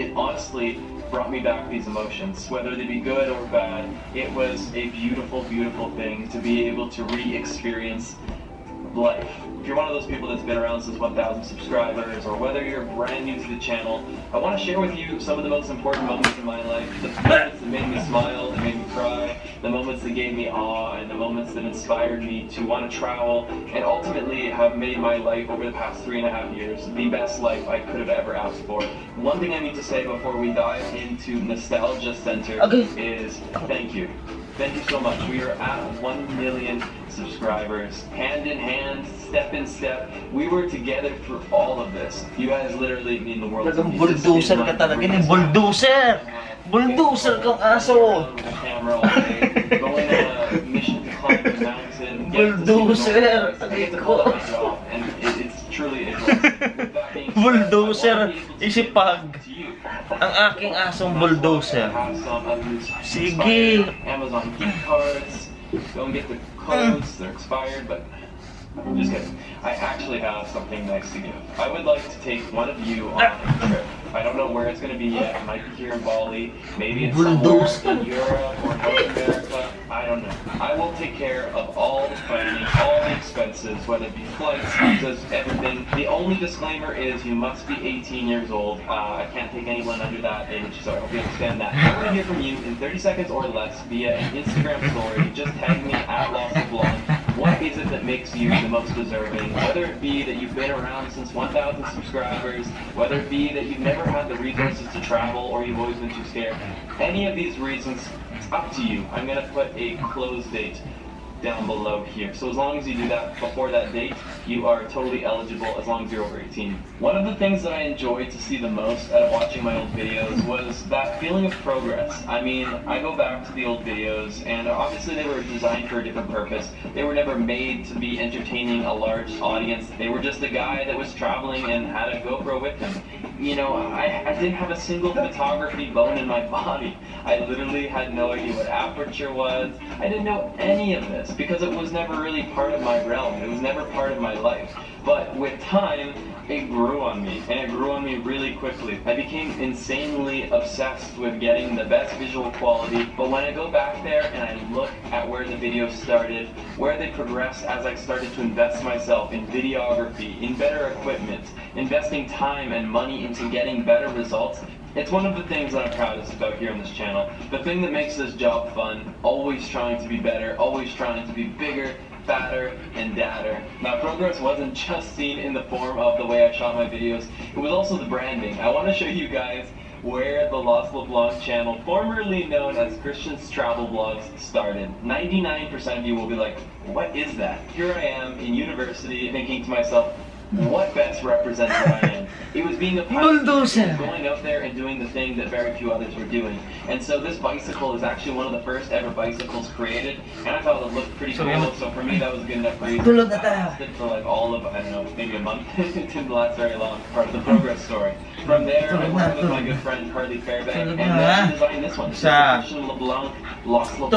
it honestly brought me back these emotions, whether they be good or bad. It was a beautiful, beautiful thing to be able to re-experience life. If you're one of those people that's been around since 1,000 subscribers, or whether you're brand new to the channel, I want to share with you some of the most important moments in my life. The moments that made me smile, cry, the moments that gave me awe, and the moments that inspired me to want to travel, and ultimately have made my life over the past three and a half years the best life I could have ever asked for. One thing I need to say before we dive into Nostalgia Center Okay. is thank you. Thank you so much. We are at 1 million subscribers, hand in hand, step in step. We were together through all of this. You guys literally mean the world. Talagang bulldozer ka talaga ni bulldozer. Bulldozer kang aso. Going on a mission to climb the mountain. Bulldozer. And it's truly bulldozer. Isipag. Ang aking asong bulldozer. Sige. Amazon gift cards. Don't get the codes, they're expired, but just kidding. I actually have something nice to give. I would like to take one of you on a trip. I don't know where it's going to be yet. It might be here in Bali. Maybe it's somewhere in Europe or North America. I don't know. I will take care of all the planning, all the expenses, whether it be flights, visas, everything. The only disclaimer is you must be 18 years old. Uh, I can't take anyone under that age, so I hope you understand that. I want to hear from you in 30 seconds or less via an Instagram story. Just tag me at Lost LeBlanc. What is it that makes you the most deserving? Whether it be that you've been around since 1,000 subscribers, whether it be that you've never had the resources to travel or you've always been too scared, any of these reasons, it's up to you. I'm going to put a close date down below here. So as long as you do that before that date, you are totally eligible as long as you're over 18. One of the things that I enjoyed to see the most out of watching my old videos was that feeling of progress. I mean, I go back to the old videos and obviously they were designed for a different purpose. They were never made to be entertaining a large audience. They were just a guy that was traveling and had a GoPro with him. You know, I, I didn't have a single photography bone in my body. I literally had no idea what aperture was. I didn't know any of this because it was never really part of my realm. It was never part of my life. But with time, it grew on me, and it grew on me really quickly. I became insanely obsessed with getting the best visual quality, but when I go back there and I look at where the videos started, where they progressed as I started to invest myself in videography, in better equipment, investing time and money into getting better results, it's one of the things that I'm proudest about here on this channel. The thing that makes this job fun, always trying to be better, always trying to be bigger, fatter, and dadder. Now progress wasn't just seen in the form of the way I shot my videos, it was also the branding. I want to show you guys where the Lost LeBlanc channel, formerly known as Christian's Travel Vlogs, started. 99% of you will be like, what is that? Here I am in university thinking to myself, what best represents what I am? It was being a pioneer, Bulldozer. going out there and doing the thing that very few others were doing. And so this bicycle is actually one of the first ever bicycles created, and I thought it looked pretty So, cool. So for me, that was a good enough reason. Tulog na lasted for like all of I don't know, maybe a month. it didn't last very long. Part of the progress story. From there, I worked with my good friend Harley Fairbank, and then ha? designed this one. This is Christian LeBlanc Lost LeBlanc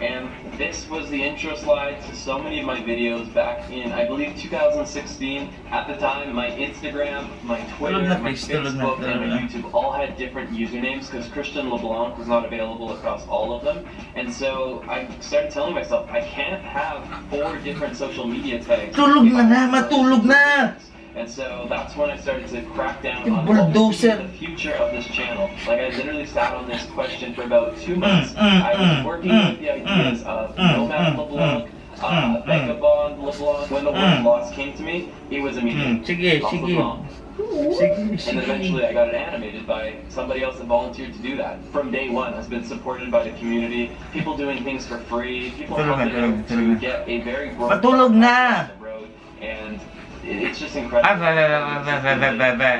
Tulog Fest na. logo. And this was the intro slide to so many of my videos back in, I believe, 2016. At the time, my Instagram, my Twitter, my please. Tulog na, Facebook, and my. YouTube all had different usernames because Christian LeBlanc was not available across all of them. And so I started telling myself, I can't have four different social media tags. Tulog na matulog na! And so that's when I started to crack down on what would be the future of this channel. Like I literally sat on this question for about two months. Mm, mm, I was mm, working mm, with the ideas mm, of mm, Nomad mm, LeBlanc, mm, uh, mm, Vagabond LeBlanc. When the word mm. lost came to me, it was immediate. Sige, sige. And eventually. I got it animated by somebody else that volunteered to do that. From day one, has been supported by the community, people doing things for free, people helping tulog, out tulog to get a very broad na! road. And it- it's just incredible.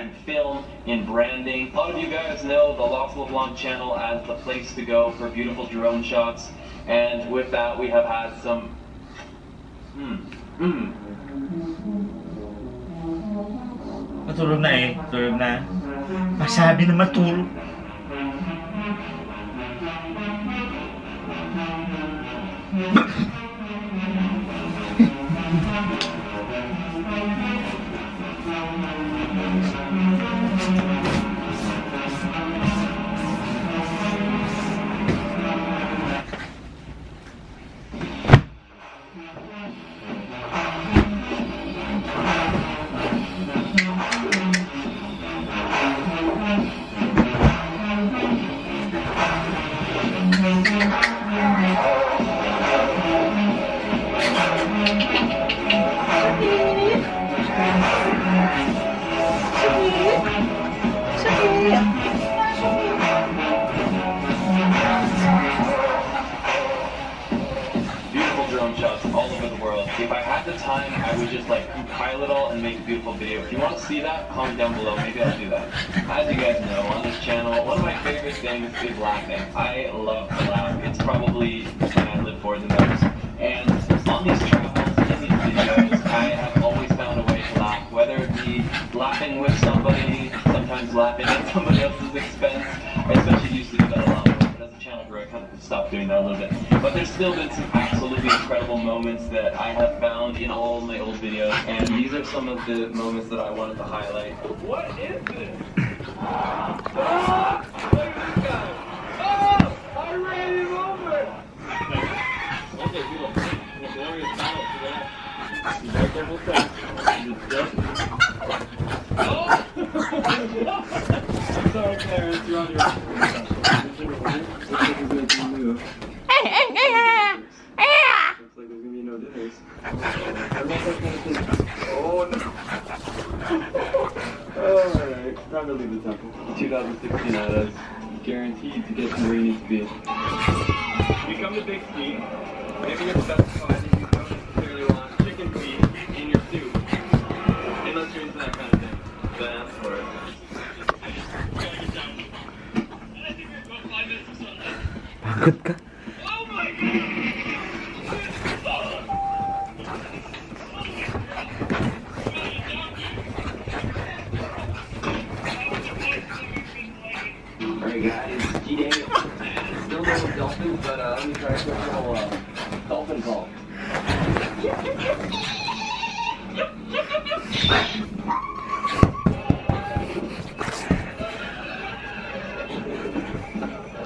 in film, in branding. A lot of you guys know the Lost LeBlanc channel as the place to go for beautiful drone shots. And with that, we have had some. Hmm. Hmm. Matulog na eh. Matulog na. Masabi na matulog. Would just like compile it all and make a beautiful video. If you want to see that, comment down below. Maybe I'll do that. As you guys know, on this channel, one of my favorite things is laughing. I love to laugh. It's probably something I live for the most. And on these travels, in these videos, I have always found a way to laugh, whether it be laughing with somebody, sometimes laughing at somebody else's expense. I especially used to do that a lot but as the channel grew, I kind of stopped doing that a little bit. But there's still been some absolutely incredible moments that I have in all my old videos, and these are some of the moments that I wanted to highlight. What is this? Ah! Look at this guy! Oh! I ran him over! Okay, people, in a glorious battle to that. Be very careful, Frank. Oh! Sorry, Clarence, you're on your. Looks like there's gonna be no dinners. Oh no! Alright, time to leave the temple. 2016 Idas, guaranteed to get to where you need to be. You come to Big Ski, maybe you're specified that you don't necessarily want chicken feet in your soup. Unless you're into that kind of thing. Then ask for it. Pagod ka. Alright guys, G Daniel. Still no dolphins, but uh, let me try a quick little uh, dolphin call. Oh, yeah, that's better. I feel like I was like showering sandpaper. Oh, this young strapping lad is gonna show back Oh! Look what you did!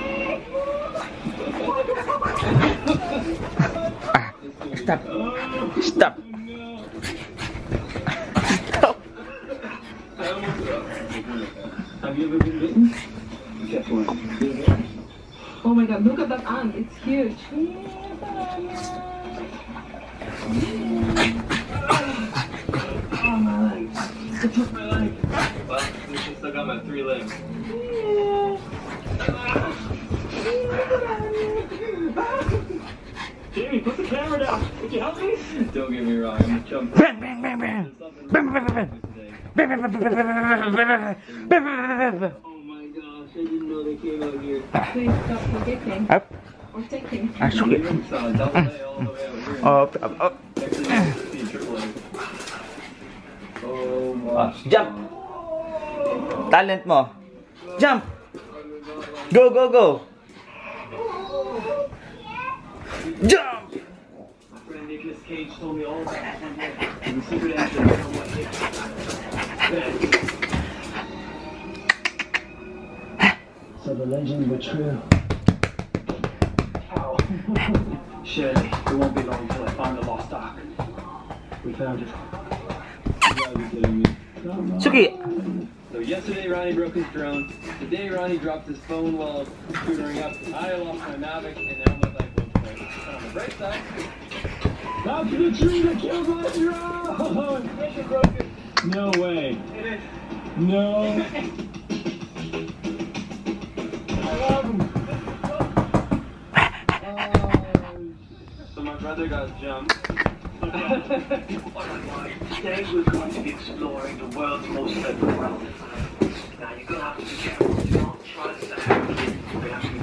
stop. Stop. Stop. Have you ever been bitten? Guess what? Oh my god, look at that ant. It's huge. Oh, my leg. It took my leg. Well, this has still got my three legs. don't get me wrong. I'm jumping. Bang, bang, bang, bang. Bang, bang, bang, bang. Oh my gosh, I didn't know they came out here. Please stop from dipping. Up. Or taking. I shook it. Oh. Jump. Talent mo. Jump. Go, go, go. Jump. My friend Nicolas Cage told me all about it one day. And the secret answer is on what So the legends were true. Ow. Surely, it won't be long till I find the lost ark. We found it. You gotta be kidding me. Suki. So yesterday Ronnie broke his drone. Today Ronnie dropped his phone while scootering up. I lost my Mavic and now my bike won't play. But on the bright side, that's the tree that killed my drone! It's freaking broken. No way. No. I love him. So my brother got jumped. Today we're going to be exploring the world's most underground. Now you're gonna have to be careful. Do not try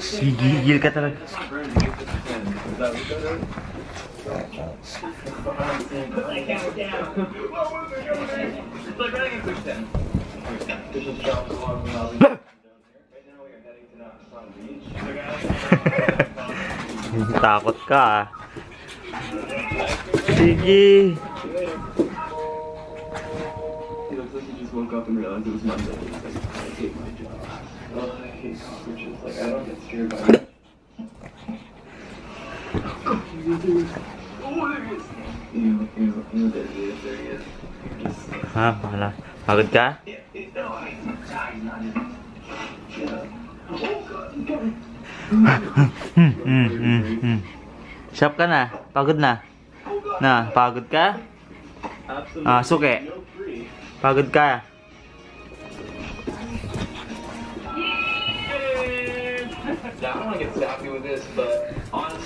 Sigigil ka talaga. Takot ka ah. Sige. Up and realized it was Monday. He's like, I hate my job. Oh, I hate cockroaches. Like, I don't get scared by them. Ew, ew, ew, there he is, there he is. Just, Ha, wala. Pagod ka? hmm, hmm, hmm. Shop ka na? Pagod na? Na, pagod ka? Ah, suke. Pagod ka?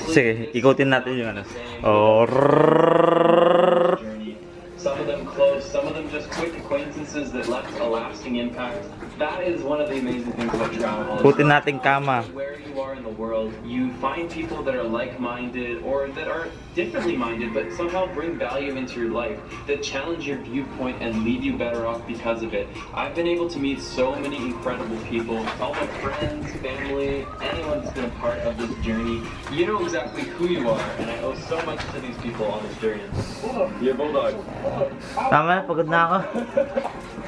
Sige, ikutin natin yung ano. Oh. Some of them close, some of them just quick acquaintances that left a lasting impact. That is one of the amazing things about travel. Putin nating kama. The world, you find people that are like-minded or that are differently minded, but somehow bring value into your life, that challenge your viewpoint and leave you better off because of it. I've been able to meet so many incredible people, all my friends, family, anyone that's been a part of this journey. You know exactly who you are, and I owe so much to these people on this journey. Yeah, bulldog. Tama na, pagod na ako.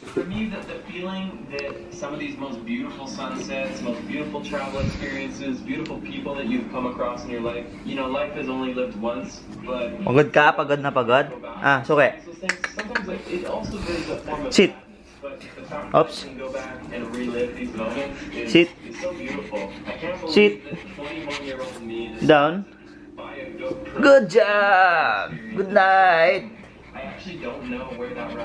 For me, the, the feeling that some of these most beautiful sunsets, most beautiful travel experiences, beautiful people that you've come across in your life, you know, life is only lived once, but. Pagod ka? Pagod na pagod? Ah, Suki. So sometimes like, it also is a form of Sit. But Oops. that can go back and relive these moments is, Sit. is so beautiful. I can't believe Sit. that 21 year old me is Down. buy a GoPro. Good job. Good night. I actually don't know where that